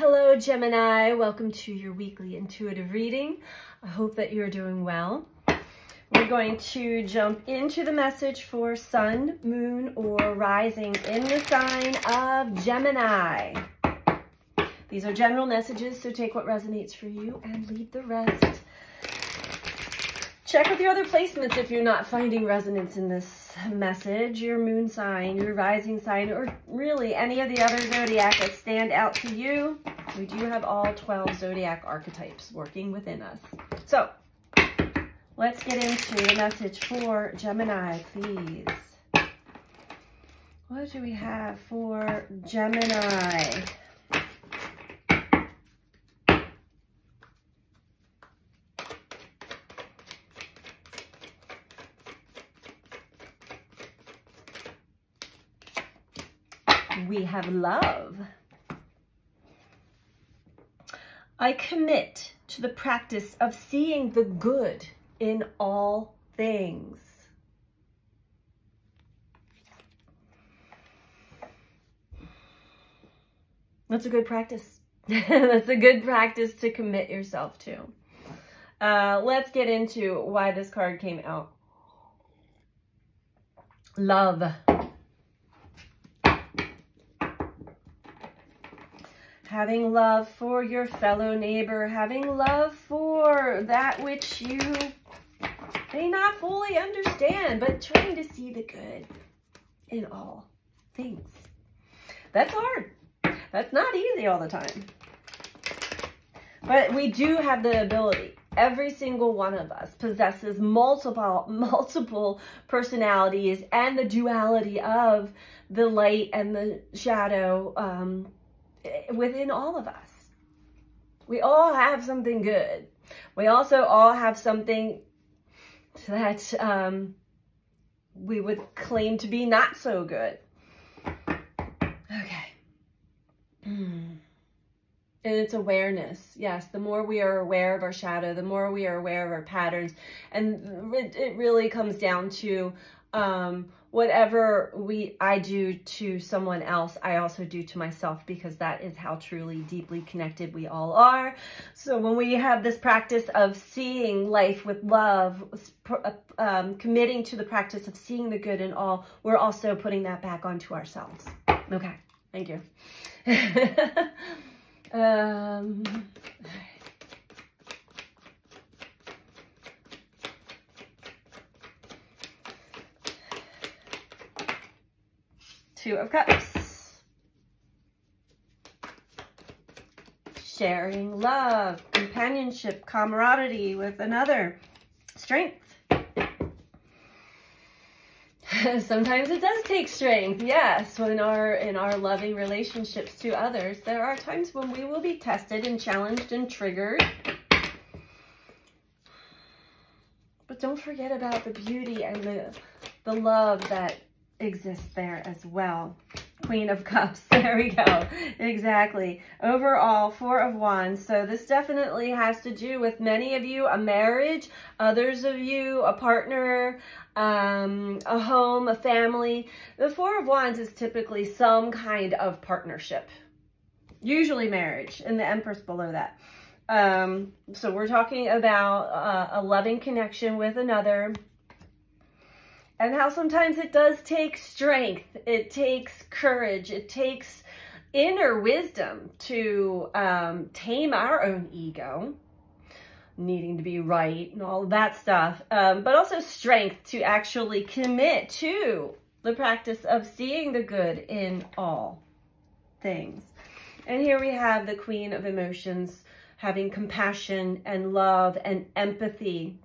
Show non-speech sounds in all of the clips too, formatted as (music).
Hello, Gemini. Welcome to your weekly intuitive reading. I hope that you're doing well. We're going to jump into the message for sun, moon, or rising in the sign of Gemini. These are general messages, so take what resonates for you and leave the rest. Check with your other placements if you're not finding resonance in this message, your moon sign, your rising sign, or really any of the other zodiac that stand out to you. We do have all 12 zodiac archetypes working within us. So let's get into the message for Gemini, please. What do we have for Gemini? We have love. I commit to the practice of seeing the good in all things. That's a good practice. (laughs) That's a good practice to commit yourself to. Uh, let's get into why this card came out. Love. Having love for your fellow neighbor, having love for that which you may not fully understand, but trying to see the good in all things. That's hard. That's not easy all the time. But we do have the ability. Every single one of us possesses multiple, multiple personalities and the duality of the light and the shadow um, within all of us. We all have something good. We also all have something that um, we would claim to be not so good. Okay. Mm. And it's awareness. Yes, the more we are aware of our shadow, the more we are aware of our patterns. And it really comes down to um, whatever we I do to someone else, I also do to myself because that is how truly deeply connected we all are. So when we have this practice of seeing life with love, um, committing to the practice of seeing the good in all, we're also putting that back onto ourselves. Okay, thank you. (laughs) um, Two of Cups. Sharing love, companionship, camaraderie with another. Strength. (laughs) Sometimes it does take strength, yes, when our in our loving relationships to others. There are times when we will be tested and challenged and triggered. But don't forget about the beauty and the, the love that exists there as well. Queen of Cups. (laughs) There we go. Exactly. Overall, Four of Wands. So this definitely has to do with many of you, a marriage, others of you, a partner, um, a home, a family. The Four of Wands is typically some kind of partnership. Usually marriage, and the Empress below that. Um, so we're talking about uh, a loving connection with another, and how sometimes it does take strength, it takes courage, it takes inner wisdom to um, tame our own ego, needing to be right and all that stuff, um, but also strength to actually commit to the practice of seeing the good in all things. And here we have the Queen of Emotions having compassion and love and empathy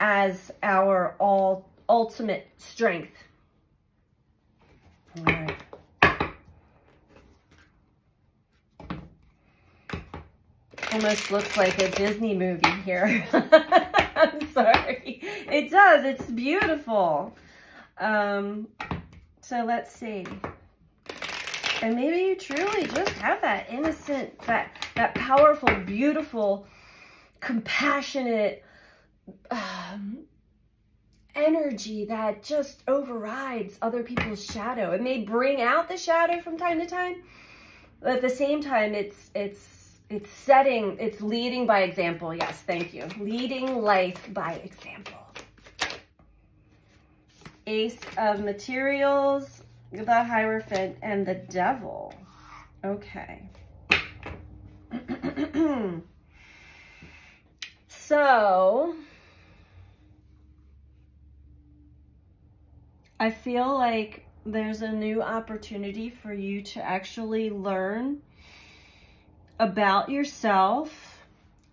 as our all ultimate strength. All right. Almost looks like a Disney movie here. (laughs) I'm sorry. It does. It's beautiful. Um, so let's see. And maybe you truly just have that innocent, that, that powerful, beautiful, compassionate, um, energy that just overrides other people's shadow. It may bring out the shadow from time to time, But at the same time, it's, it's, it's setting, it's leading by example. Yes, thank you. Leading life by example. Ace of Materials, the Hierophant, and the Devil. Okay. (clears throat) so, I feel like there's a new opportunity for you to actually learn about yourself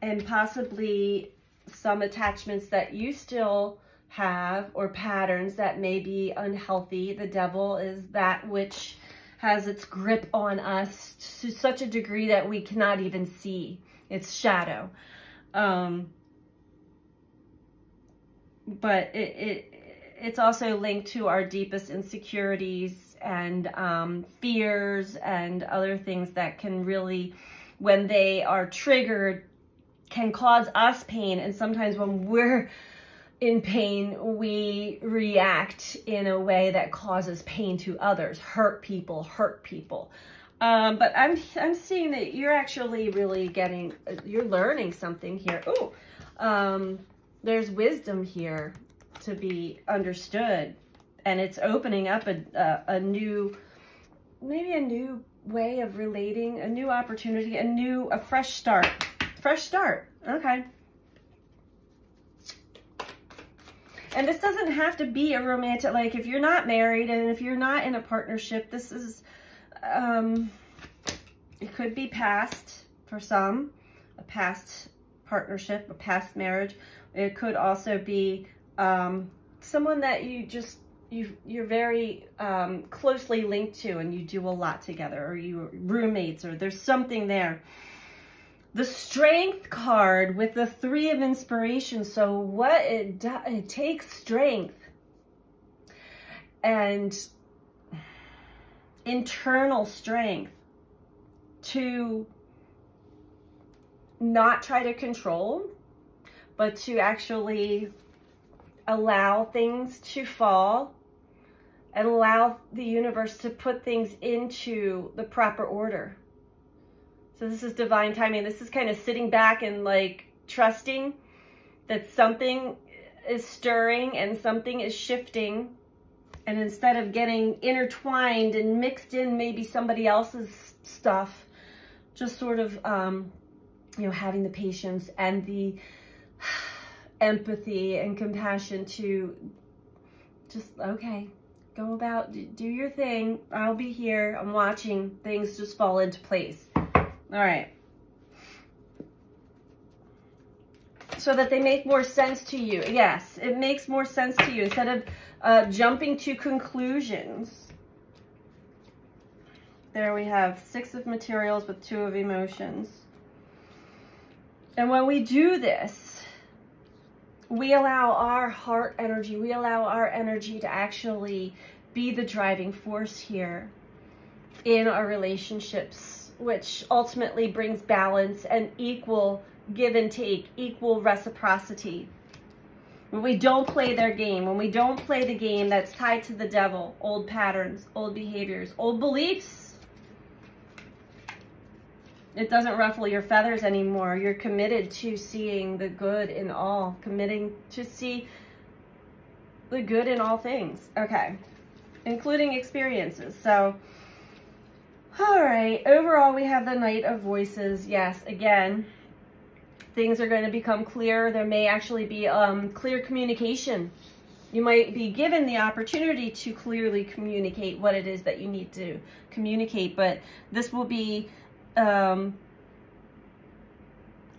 and possibly some attachments that you still have or patterns that may be unhealthy. The devil is that which has its grip on us to such a degree that we cannot even see its shadow. Um, but it, it it's also linked to our deepest insecurities and um, fears and other things that can really, when they are triggered, can cause us pain. And sometimes when we're in pain, we react in a way that causes pain to others, hurt people, hurt people. Um, but I'm, I'm seeing that you're actually really getting, you're learning something here. Oh, um, there's wisdom here to be understood. And it's opening up a, a, a new, maybe a new way of relating, a new opportunity, a new, a fresh start. Fresh start. Okay. And this doesn't have to be a romantic, like if you're not married and if you're not in a partnership, this is, um, it could be past for some, a past partnership, a past marriage. It could also be um, someone that you just, you, you're very um, closely linked to and you do a lot together or you roommates or there's something there. The strength card with the three of inspiration. So what it it takes strength and internal strength to not try to control, but to actually allow things to fall and allow the universe to put things into the proper order. So this is divine timing. This is kind of sitting back and like trusting that something is stirring and something is shifting. And instead of getting intertwined and mixed in maybe somebody else's stuff, just sort of, um, you know, having the patience and the empathy and compassion to just, okay, go about, do your thing. I'll be here. I'm watching things just fall into place. All right. So that they make more sense to you. Yes, it makes more sense to you instead of uh, jumping to conclusions. There we have six of materials with two of emotions. And when we do this, we allow our heart energy, we allow our energy to actually be the driving force here in our relationships which ultimately brings balance and equal give and take, equal reciprocity. When we don't play their game, when we don't play the game that's tied to the devil, old patterns, old behaviors, old beliefs, it doesn't ruffle your feathers anymore. You're committed to seeing the good in all, committing to see the good in all things. Okay, including experiences. So, all right, overall we have the Knight of Voices. Yes, again, things are going to become clear. There may actually be um, clear communication. You might be given the opportunity to clearly communicate what it is that you need to communicate, but this will be um,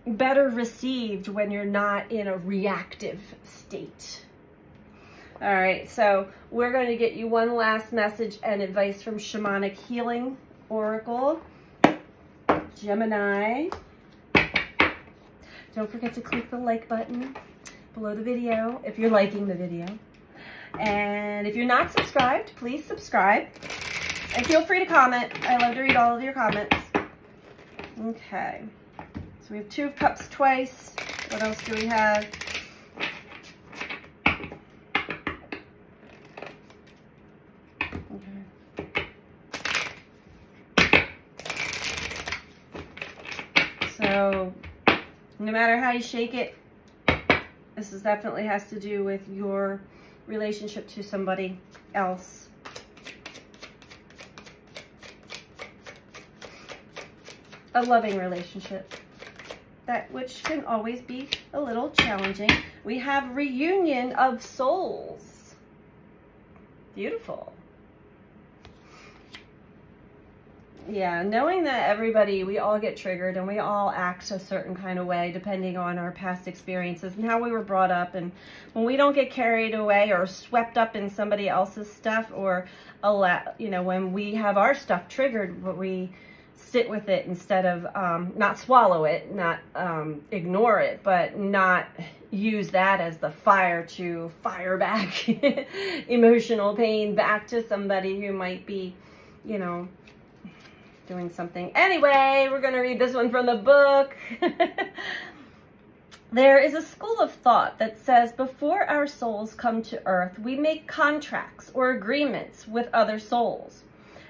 better received when you're not in a reactive state. All right, so we're going to get you one last message and advice from Shamanic Healing. Oracle, Gemini. Don't forget to click the like button below the video if you're liking the video. And if you're not subscribed, please subscribe. And feel free to comment. I love to read all of your comments. Okay. So we have two of cups twice. What else do we have? So no matter how you shake it, this is definitely has to do with your relationship to somebody else. A loving relationship that which can always be a little challenging. We have reunion of souls. Beautiful. yeah, knowing that everybody, we all get triggered and we all act a certain kind of way depending on our past experiences and how we were brought up. And when we don't get carried away or swept up in somebody else's stuff or, allow, you know, when we have our stuff triggered, but we sit with it instead of um, not swallow it, not um, ignore it, but not use that as the fire to fire back (laughs) emotional pain back to somebody who might be, you know, doing something. Anyway, we're going to read this one from the book. (laughs) there is a school of thought that says before our souls come to earth, we make contracts or agreements with other souls.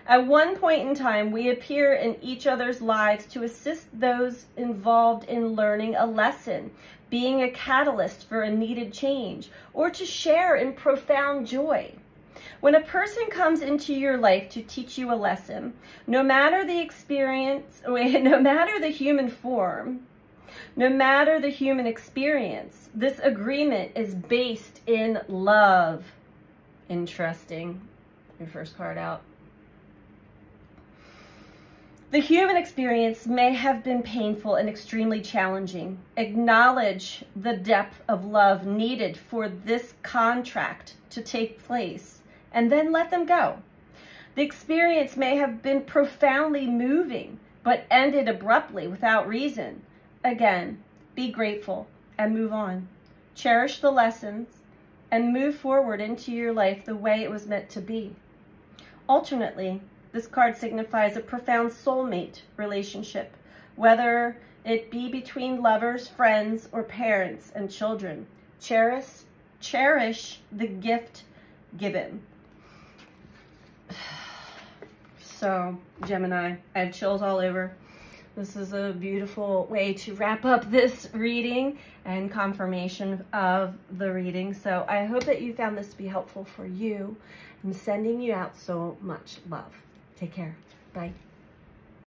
At one point in time, we appear in each other's lives to assist those involved in learning a lesson, being a catalyst for a needed change, or to share in profound joy. When a person comes into your life to teach you a lesson, no matter the experience, (laughs) no matter the human form, no matter the human experience, this agreement is based in love. Interesting. Your first card out. The human experience may have been painful and extremely challenging. Acknowledge the depth of love needed for this contract to take place and then let them go. The experience may have been profoundly moving, but ended abruptly without reason. Again, be grateful and move on. Cherish the lessons and move forward into your life the way it was meant to be. Alternately, this card signifies a profound soulmate relationship, whether it be between lovers, friends, or parents and children. Cherish, cherish the gift given. (sighs) So, Gemini, I have chills all over. This is a beautiful way to wrap up this reading and confirmation of the reading. So I hope that you found this to be helpful for you. I'm sending you out so much love. Take care. Bye.